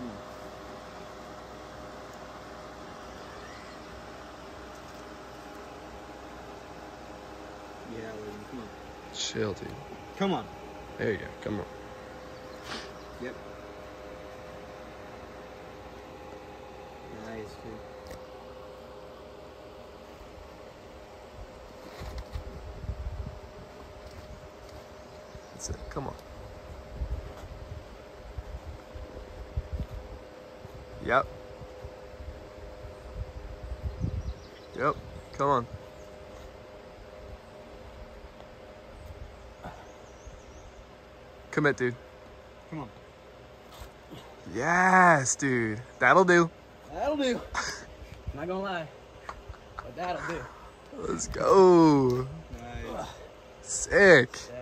Hmm. Yeah, come on. Chill, dude. Come on. There you go. Come on. Yep. Nice, dude. That's it. Come on. Yep. Yep. Come on. Commit, dude. Come on. Yes, dude. That'll do. That'll do. Not gonna lie. But that'll do. Let's go. Nice. Sick. Yeah.